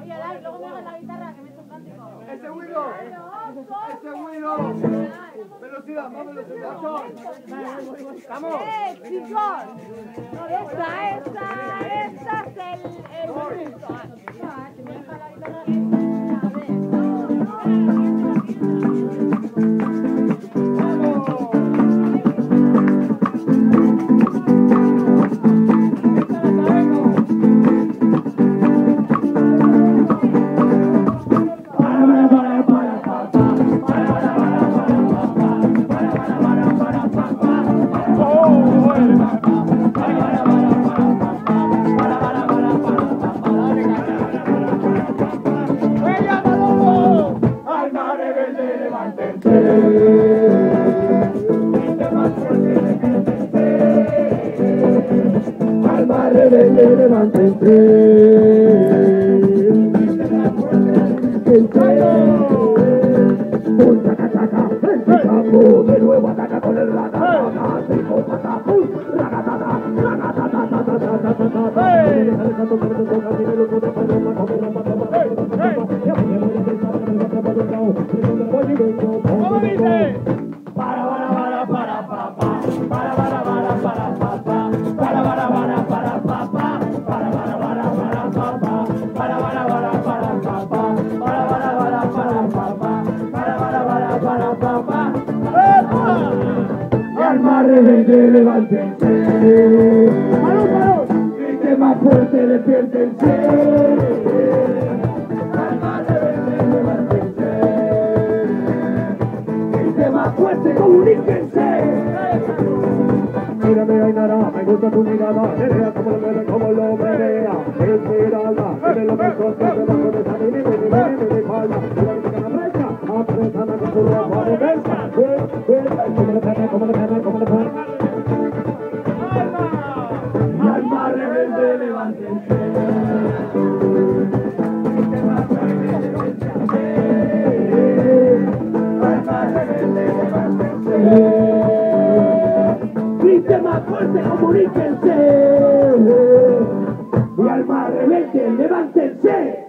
Oye, dale, luego me hagas la guitarra que me echo un cántico. ¡Ese Willow! ¡Ese Willow! ¡Velocidad, más velocidad! ¡Vamos! ¡Eh, chicos! Esta, esta, esta es el... el... rebelde, chaca, el de nuevo ataca con el. Para, para, para, pa, pa. Alma rebelde, levántense. Grite más fuerte, despiértense. Alma rebelde, levántense. Grite más fuerte, comuníquense. Mírame, Ainara, me gusta tu mirada, como lo como lo menea. Lo que Más fuerte, comuníquense. Mi alma rebelde, levántense.